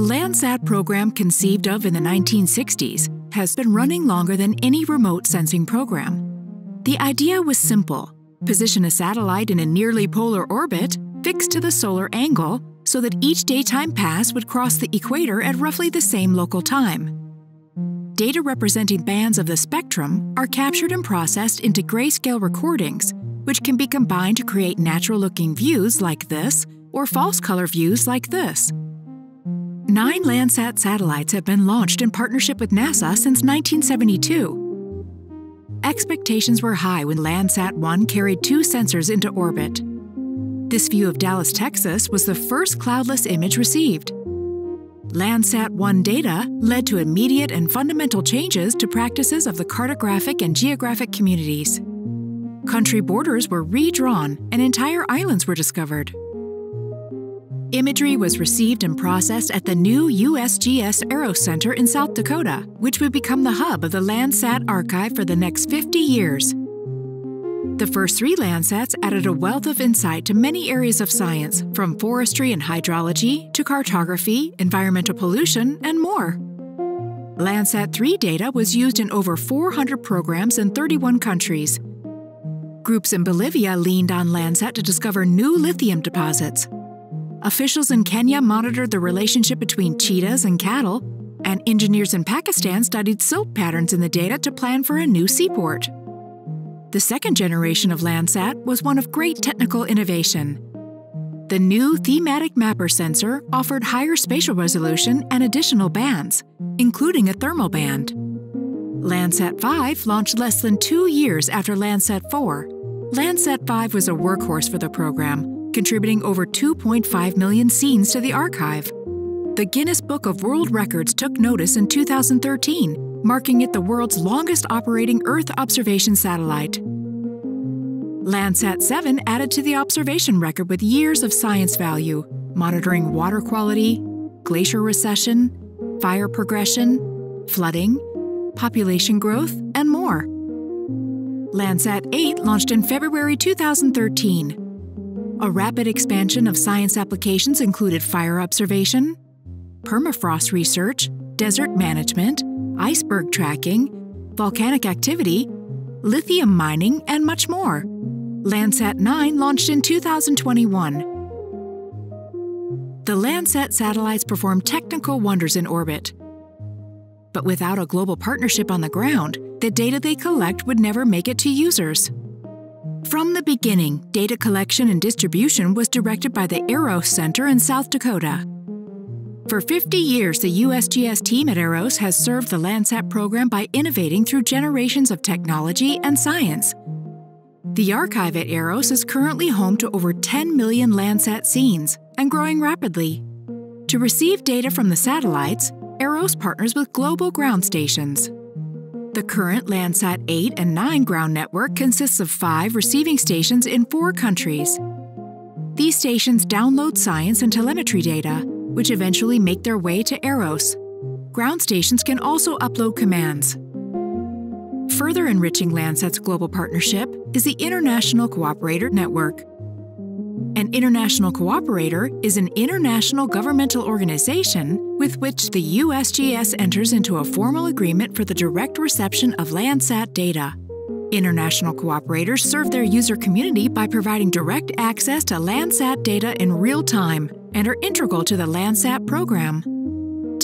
Landsat program, conceived of in the 1960s, has been running longer than any remote sensing program. The idea was simple position a satellite in a nearly polar orbit, fixed to the solar angle, so that each daytime pass would cross the equator at roughly the same local time. Data representing bands of the spectrum are captured and processed into grayscale recordings, which can be combined to create natural looking views like this or false color views like this. Nine Landsat satellites have been launched in partnership with NASA since 1972. Expectations were high when Landsat 1 carried two sensors into orbit. This view of Dallas, Texas was the first cloudless image received. Landsat 1 data led to immediate and fundamental changes to practices of the cartographic and geographic communities. Country borders were redrawn and entire islands were discovered. Imagery was received and processed at the new USGS EROS Center in South Dakota, which would become the hub of the Landsat archive for the next 50 years. The first three Landsats added a wealth of insight to many areas of science, from forestry and hydrology to cartography, environmental pollution, and more. Landsat 3 data was used in over 400 programs in 31 countries. Groups in Bolivia leaned on Landsat to discover new lithium deposits. Officials in Kenya monitored the relationship between cheetahs and cattle, and engineers in Pakistan studied silt patterns in the data to plan for a new seaport. The second generation of Landsat was one of great technical innovation. The new thematic mapper sensor offered higher spatial resolution and additional bands, including a thermal band. Landsat 5 launched less than two years after Landsat 4. Landsat 5 was a workhorse for the program, contributing over 2.5 million scenes to the archive. The Guinness Book of World Records took notice in 2013 marking it the world's longest operating Earth observation satellite. Landsat 7 added to the observation record with years of science value, monitoring water quality, glacier recession, fire progression, flooding, population growth, and more. Landsat 8 launched in February 2013. A rapid expansion of science applications included fire observation, permafrost research, desert management, iceberg tracking, volcanic activity, lithium mining, and much more. Landsat 9 launched in 2021. The Landsat satellites perform technical wonders in orbit. But without a global partnership on the ground, the data they collect would never make it to users. From the beginning, data collection and distribution was directed by the EROS Center in South Dakota. For 50 years, the USGS team at EROS has served the Landsat program by innovating through generations of technology and science. The archive at EROS is currently home to over 10 million Landsat scenes and growing rapidly. To receive data from the satellites, EROS partners with global ground stations. The current Landsat 8 and 9 ground network consists of five receiving stations in four countries. These stations download science and telemetry data which eventually make their way to EROS. Ground stations can also upload commands. Further enriching Landsat's global partnership is the International Cooperator Network. An international cooperator is an international governmental organization with which the USGS enters into a formal agreement for the direct reception of Landsat data. International cooperators serve their user community by providing direct access to Landsat data in real time and are integral to the Landsat program.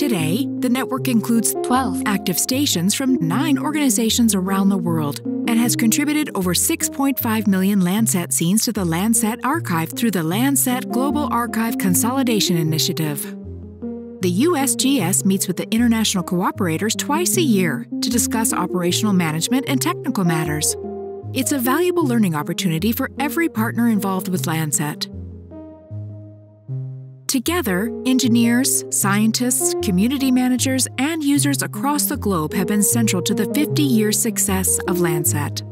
Today, the network includes 12 active stations from nine organizations around the world and has contributed over 6.5 million Landsat scenes to the Landsat archive through the Landsat Global Archive Consolidation Initiative. The USGS meets with the international cooperators twice a year to discuss operational management and technical matters. It's a valuable learning opportunity for every partner involved with Landsat. Together, engineers, scientists, community managers, and users across the globe have been central to the 50 year success of Landsat.